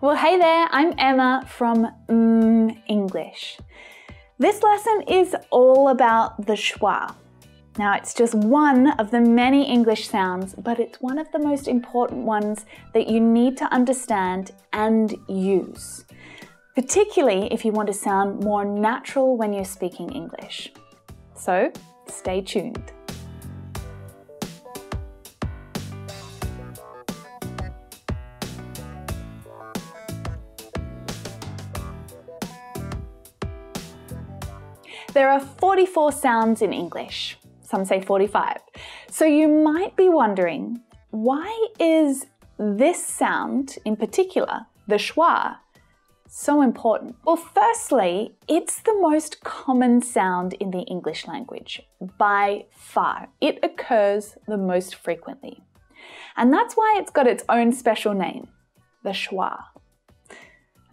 Well, hey there, I'm Emma from mm, English. This lesson is all about the schwa. Now, it's just one of the many English sounds, but it's one of the most important ones that you need to understand and use, particularly if you want to sound more natural when you're speaking English. So, stay tuned. There are 44 sounds in English. Some say 45. So you might be wondering, why is this sound in particular, the schwa, so important? Well, firstly, it's the most common sound in the English language by far. It occurs the most frequently. And that's why it's got its own special name, the schwa.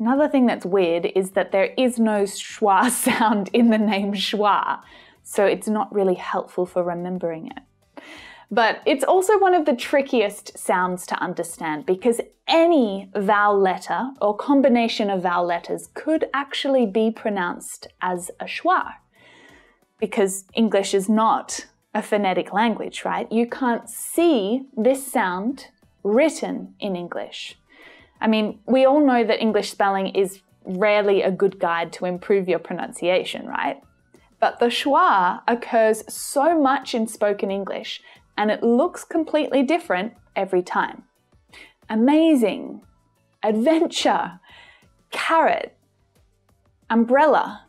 Another thing that's weird is that there is no schwa sound in the name schwa, so it's not really helpful for remembering it. But it's also one of the trickiest sounds to understand because any vowel letter or combination of vowel letters could actually be pronounced as a schwa. Because English is not a phonetic language, right? You can't see this sound written in English. I mean, we all know that English spelling is rarely a good guide to improve your pronunciation, right? But the schwa occurs so much in spoken English and it looks completely different every time. Amazing, adventure, carrot, umbrella,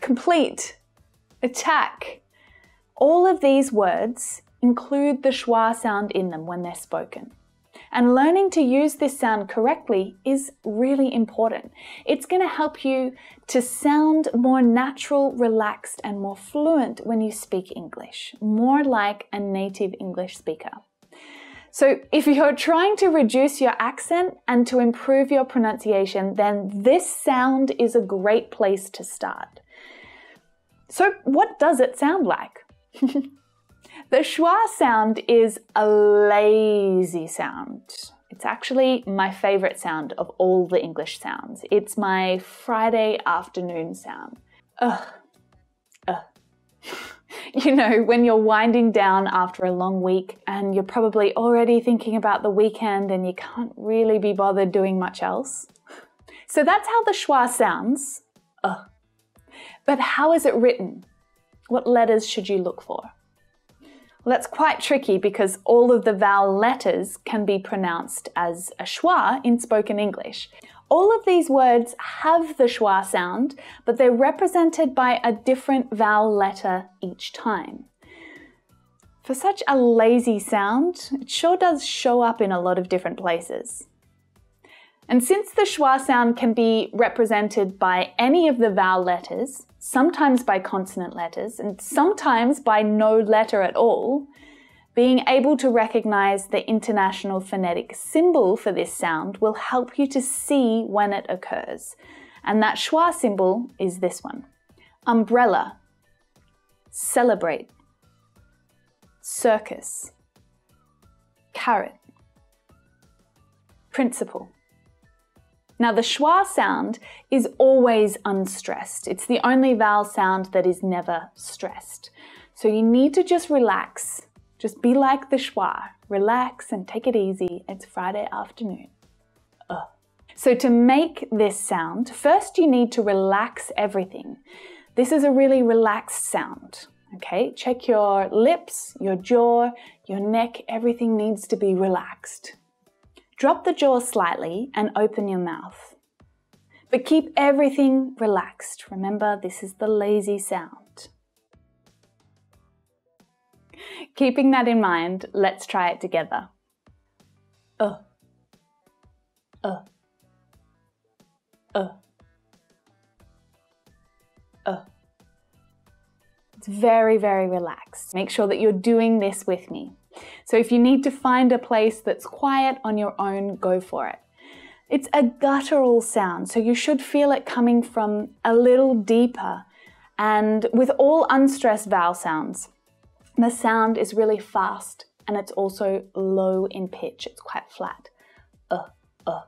complete, attack. All of these words include the schwa sound in them when they're spoken. And learning to use this sound correctly is really important. It's going to help you to sound more natural, relaxed, and more fluent when you speak English, more like a native English speaker. So, if you're trying to reduce your accent and to improve your pronunciation, then this sound is a great place to start. So, what does it sound like? The schwa sound is a lazy sound. It's actually my favorite sound of all the English sounds. It's my Friday afternoon sound. Ugh. Ugh. you know, when you're winding down after a long week and you're probably already thinking about the weekend and you can't really be bothered doing much else. So that's how the schwa sounds. Ugh. But how is it written? What letters should you look for? Well, that's quite tricky because all of the vowel letters can be pronounced as a schwa in spoken English. All of these words have the schwa sound, but they're represented by a different vowel letter each time. For such a lazy sound, it sure does show up in a lot of different places. And since the schwa sound can be represented by any of the vowel letters, sometimes by consonant letters, and sometimes by no letter at all, being able to recognize the international phonetic symbol for this sound will help you to see when it occurs. And that schwa symbol is this one. Umbrella, celebrate, circus, carrot, principle. Now, the schwa sound is always unstressed. It's the only vowel sound that is never stressed. So you need to just relax. Just be like the schwa. Relax and take it easy. It's Friday afternoon. Ugh. So to make this sound, first you need to relax everything. This is a really relaxed sound. Okay, check your lips, your jaw, your neck, everything needs to be relaxed. Drop the jaw slightly and open your mouth. But keep everything relaxed. Remember, this is the lazy sound. Keeping that in mind, let's try it together. Uh. Uh. Uh. Uh. It's very, very relaxed. Make sure that you're doing this with me. So if you need to find a place that's quiet on your own, go for it. It's a guttural sound, so you should feel it coming from a little deeper. And with all unstressed vowel sounds, the sound is really fast and it's also low in pitch. It's quite flat. Uh, uh,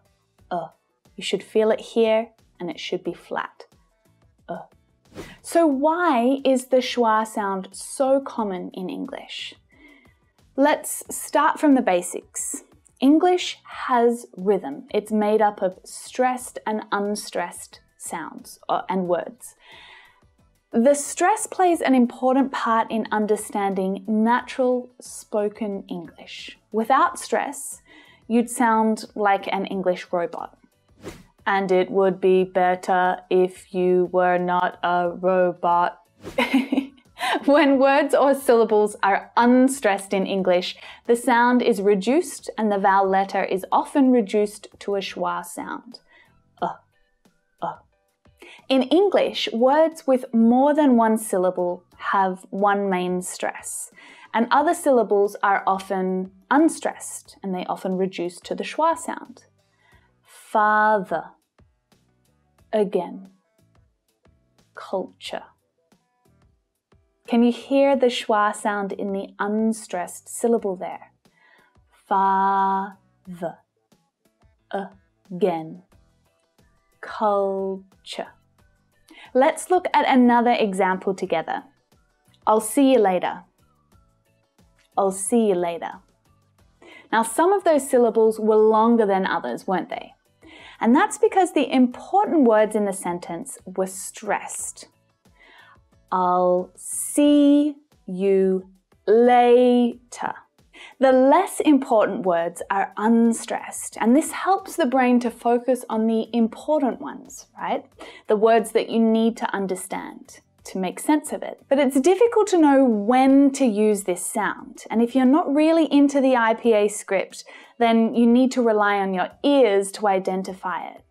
uh. You should feel it here and it should be flat. Uh. So, why is the schwa sound so common in English? Let's start from the basics. English has rhythm. It's made up of stressed and unstressed sounds and words. The stress plays an important part in understanding natural spoken English. Without stress, you'd sound like an English robot. And it would be better if you were not a robot. when words or syllables are unstressed in English, the sound is reduced and the vowel letter is often reduced to a schwa sound. In English, words with more than one syllable have one main stress, and other syllables are often unstressed and they often reduce to the schwa sound. Father. Again. Culture. Can you hear the schwa sound in the unstressed syllable there? Father. Again. Culture. Let's look at another example together. I'll see you later. I'll see you later. Now, some of those syllables were longer than others, weren't they? And that's because the important words in the sentence were stressed. I'll see you later. The less important words are unstressed, and this helps the brain to focus on the important ones, right? The words that you need to understand to make sense of it. But it's difficult to know when to use this sound. And if you're not really into the IPA script, then you need to rely on your ears to identify it.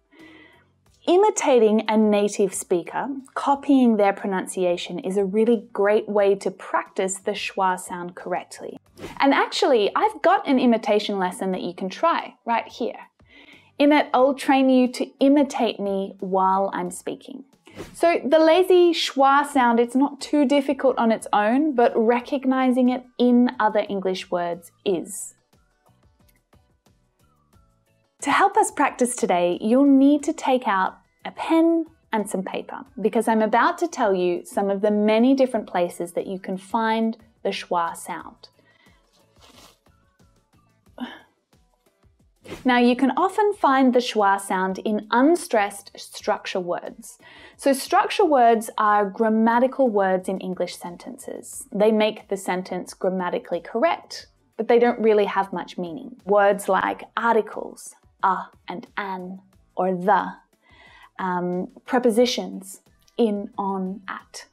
Imitating a native speaker, copying their pronunciation is a really great way to practice the schwa sound correctly. And actually, I've got an imitation lesson that you can try right here. In it, I'll train you to imitate me while I'm speaking. So the lazy schwa sound, it's not too difficult on its own, but recognizing it in other English words is. To help us practice today, you'll need to take out a pen and some paper because I'm about to tell you some of the many different places that you can find the schwa sound. Now, you can often find the schwa sound in unstressed structure words. So, structure words are grammatical words in English sentences. They make the sentence grammatically correct, but they don't really have much meaning. Words like articles, a and an, or the, um, prepositions, in, on, at,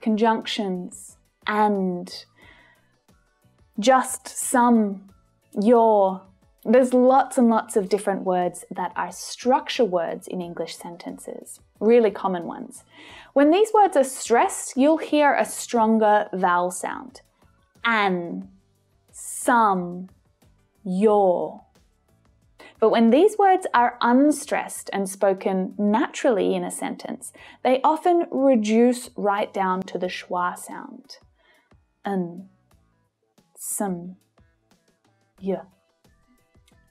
conjunctions, and, just, some, your, there's lots and lots of different words that are structure words in English sentences, really common ones. When these words are stressed, you'll hear a stronger vowel sound. An, some, your. But when these words are unstressed and spoken naturally in a sentence, they often reduce right down to the schwa sound. An, some, y.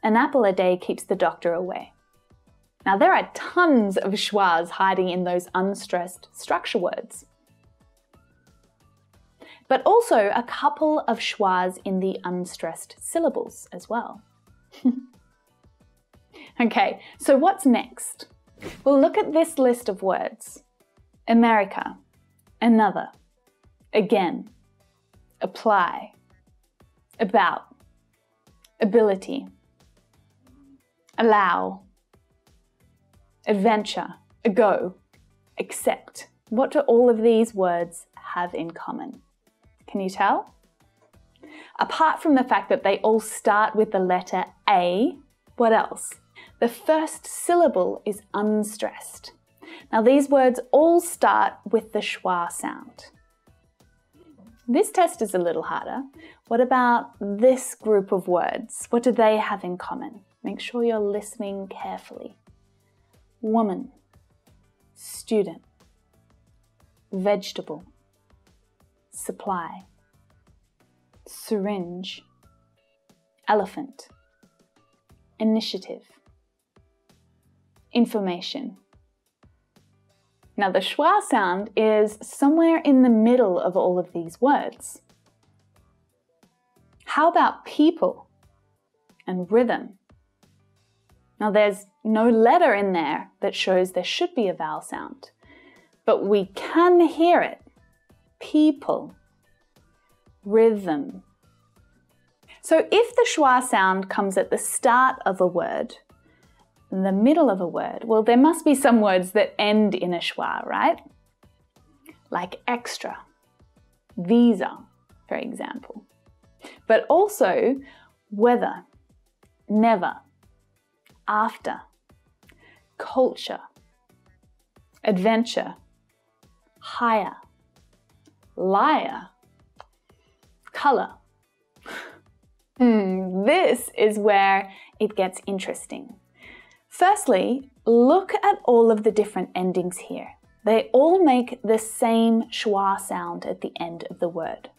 An apple a day keeps the doctor away. Now, there are tons of schwas hiding in those unstressed structure words. But also a couple of schwas in the unstressed syllables as well. okay, so what's next? Well, look at this list of words America, another, again, apply, about, ability, allow, adventure, ago, accept. What do all of these words have in common? Can you tell? Apart from the fact that they all start with the letter A, what else? The first syllable is unstressed. Now, these words all start with the schwa sound. This test is a little harder. What about this group of words? What do they have in common? Make sure you're listening carefully. Woman, student, vegetable, supply, syringe, elephant, initiative, information. Now, the schwa sound is somewhere in the middle of all of these words. How about people and rhythm? Now, there's no letter in there that shows there should be a vowel sound, but we can hear it. People, rhythm. So, if the schwa sound comes at the start of a word, the middle of a word, well, there must be some words that end in a schwa, right? Like extra, visa, for example. But also whether, never, after, culture, adventure, higher, liar, color. Hmm, this is where it gets interesting. Firstly, look at all of the different endings here. They all make the same schwa sound at the end of the word.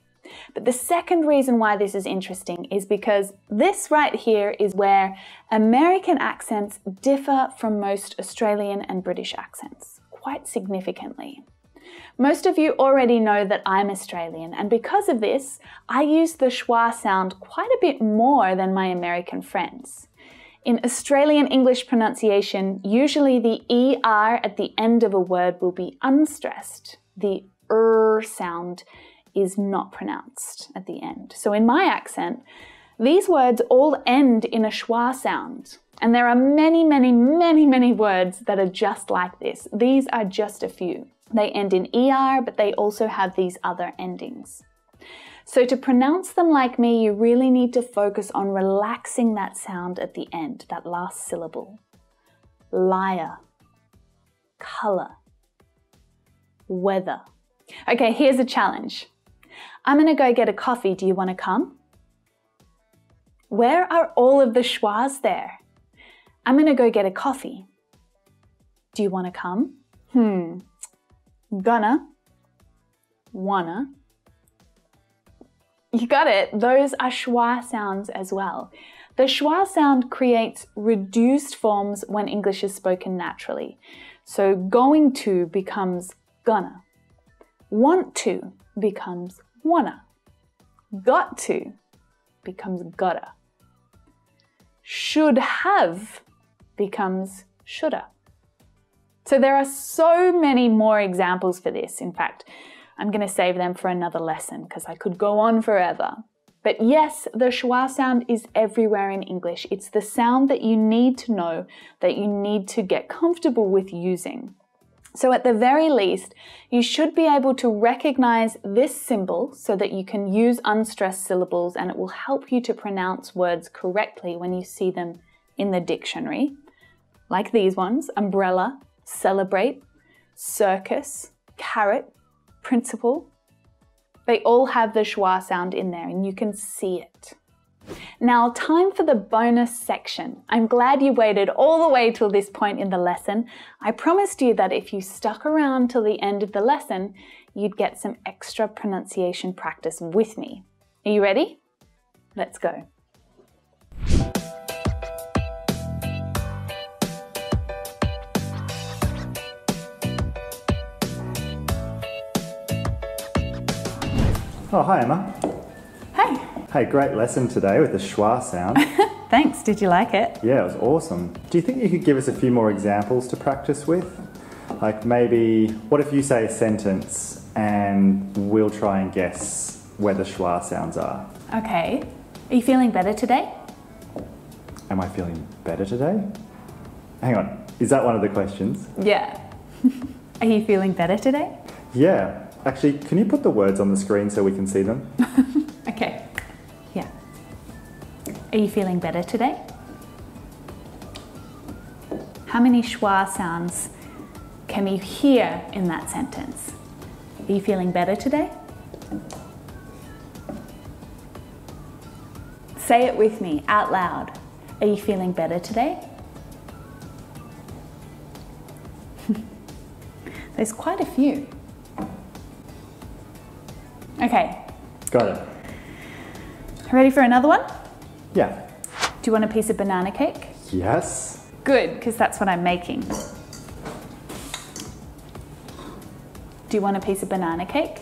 But the second reason why this is interesting is because this right here is where American accents differ from most Australian and British accents quite significantly. Most of you already know that I'm Australian, and because of this, I use the schwa sound quite a bit more than my American friends. In Australian English pronunciation, usually the ER at the end of a word will be unstressed. The er sound is not pronounced at the end. So in my accent, these words all end in a schwa sound. And there are many, many, many, many words that are just like this. These are just a few. They end in ER, but they also have these other endings. So to pronounce them like me, you really need to focus on relaxing that sound at the end, that last syllable. Liar, color, weather. Okay, here's a challenge. I'm gonna go get a coffee. Do you wanna come? Where are all of the schwas there? I'm gonna go get a coffee. Do you wanna come? Hmm. Gonna, wanna, you got it. Those are schwa sounds as well. The schwa sound creates reduced forms when English is spoken naturally. So going to becomes gonna. Want to becomes wanna. Got to becomes gotta. Should have becomes shoulda. So there are so many more examples for this. In fact, I'm going to save them for another lesson because I could go on forever. But yes, the schwa sound is everywhere in English. It's the sound that you need to know, that you need to get comfortable with using. So at the very least, you should be able to recognize this symbol so that you can use unstressed syllables and it will help you to pronounce words correctly when you see them in the dictionary. Like these ones, umbrella, celebrate, circus, carrot, principle, they all have the schwa sound in there and you can see it. Now, time for the bonus section. I'm glad you waited all the way till this point in the lesson. I promised you that if you stuck around till the end of the lesson, you'd get some extra pronunciation practice with me. Are you ready? Let's go. Oh, hi, Emma. Hey. Hey, great lesson today with the schwa sound. Thanks. Did you like it? yeah, it was awesome. Do you think you could give us a few more examples to practice with? Like maybe, what if you say a sentence and we'll try and guess where the schwa sounds are? Okay. Are you feeling better today? Am I feeling better today? Hang on, is that one of the questions? Yeah. Are you feeling better today? Yeah. Actually, can you put the words on the screen so we can see them? okay. Yeah. Are you feeling better today? How many schwa sounds can you hear in that sentence? Are you feeling better today? Say it with me out loud. Are you feeling better today? There's quite a few. Okay, Got it. ready for another one? Yeah. Do you want a piece of banana cake? Yes. Good, because that's what I'm making. Do you want a piece of banana cake?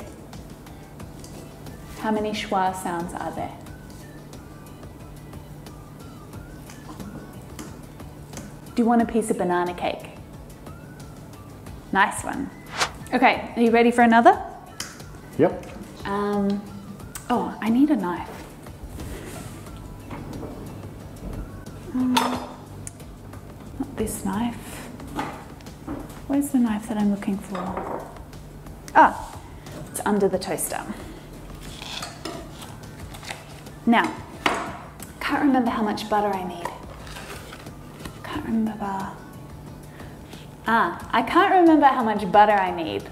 How many schwa sounds are there? Do you want a piece of banana cake? Nice one. Okay, are you ready for another? Yep. Um, oh, I need a knife. Um, not this knife. Where's the knife that I'm looking for? Ah, it's under the toaster. Now, can't remember how much butter I need. Can't remember. Ah, I can't remember how much butter I need.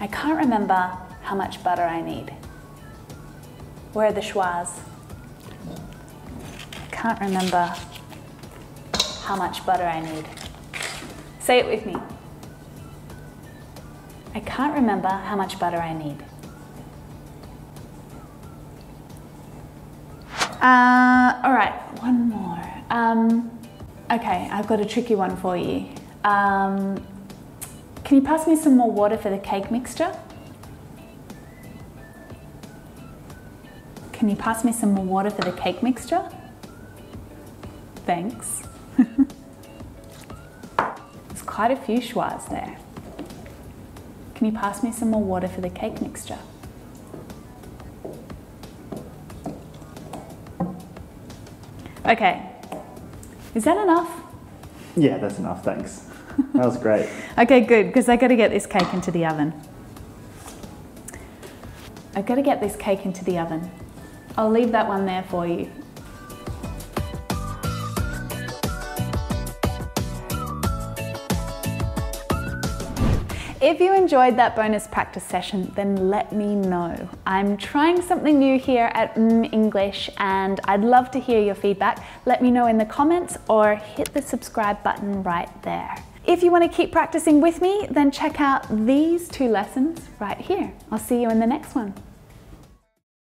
I can't remember how much butter I need. Where are the schwas? I can't remember how much butter I need. Say it with me. I can't remember how much butter I need. Uh, all right, one more. Um, okay, I've got a tricky one for you. Um, can you pass me some more water for the cake mixture? Can you pass me some more water for the cake mixture? Thanks. There's quite a few schwas there. Can you pass me some more water for the cake mixture? Okay, is that enough? Yeah, that's enough, thanks. That was great. Okay, good, because I got to get this cake into the oven. I've got to get this cake into the oven. I'll leave that one there for you. If you enjoyed that bonus practice session, then let me know. I'm trying something new here at mm English and I'd love to hear your feedback. Let me know in the comments or hit the subscribe button right there. If you want to keep practicing with me, then check out these two lessons right here. I'll see you in the next one.